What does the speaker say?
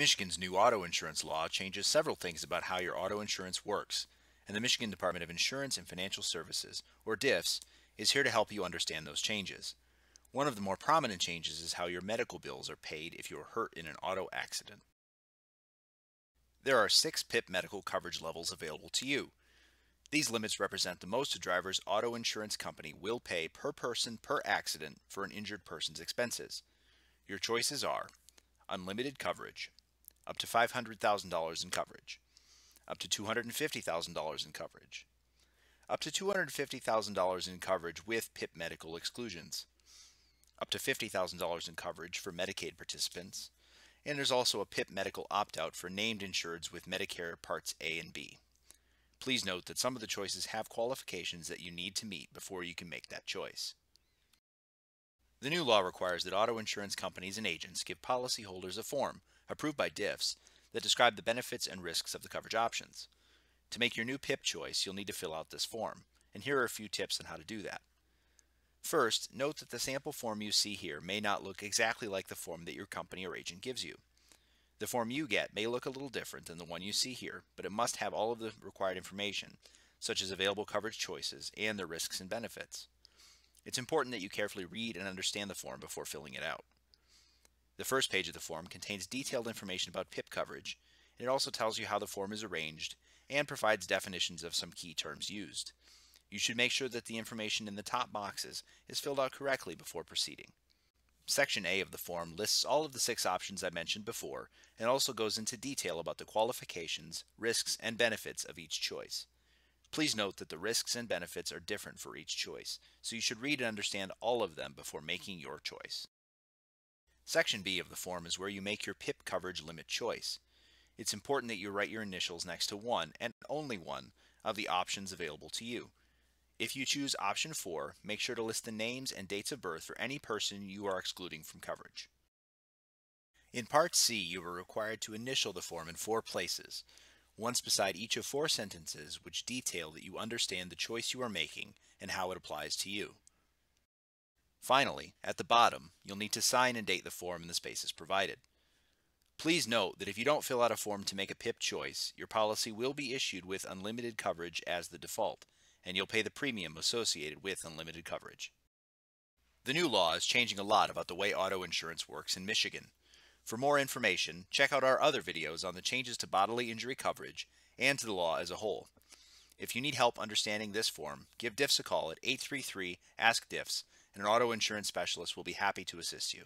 Michigan's new auto insurance law changes several things about how your auto insurance works, and the Michigan Department of Insurance and Financial Services, or DIFS, is here to help you understand those changes. One of the more prominent changes is how your medical bills are paid if you are hurt in an auto accident. There are six PIP medical coverage levels available to you. These limits represent the most a driver's auto insurance company will pay per person per accident for an injured person's expenses. Your choices are unlimited coverage, up to $500,000 in coverage, up to $250,000 in coverage, up to $250,000 in coverage with PIP medical exclusions, up to $50,000 in coverage for Medicaid participants, and there's also a PIP medical opt-out for named insureds with Medicare Parts A and B. Please note that some of the choices have qualifications that you need to meet before you can make that choice. The new law requires that auto insurance companies and agents give policyholders a form, approved by DIFS, that describe the benefits and risks of the coverage options. To make your new PIP choice, you'll need to fill out this form, and here are a few tips on how to do that. First, note that the sample form you see here may not look exactly like the form that your company or agent gives you. The form you get may look a little different than the one you see here, but it must have all of the required information, such as available coverage choices and the risks and benefits. It's important that you carefully read and understand the form before filling it out. The first page of the form contains detailed information about PIP coverage, and it also tells you how the form is arranged and provides definitions of some key terms used. You should make sure that the information in the top boxes is filled out correctly before proceeding. Section A of the form lists all of the six options I mentioned before and also goes into detail about the qualifications, risks, and benefits of each choice. Please note that the risks and benefits are different for each choice, so you should read and understand all of them before making your choice. Section B of the form is where you make your PIP coverage limit choice. It's important that you write your initials next to one, and only one, of the options available to you. If you choose option 4, make sure to list the names and dates of birth for any person you are excluding from coverage. In Part C, you are required to initial the form in four places, once beside each of four sentences which detail that you understand the choice you are making and how it applies to you. Finally, at the bottom, you'll need to sign and date the form in the spaces provided. Please note that if you don't fill out a form to make a PIP choice, your policy will be issued with unlimited coverage as the default, and you'll pay the premium associated with unlimited coverage. The new law is changing a lot about the way auto insurance works in Michigan. For more information, check out our other videos on the changes to bodily injury coverage and to the law as a whole. If you need help understanding this form, give DIFS a call at 833 ASK DIFS and an auto insurance specialist will be happy to assist you.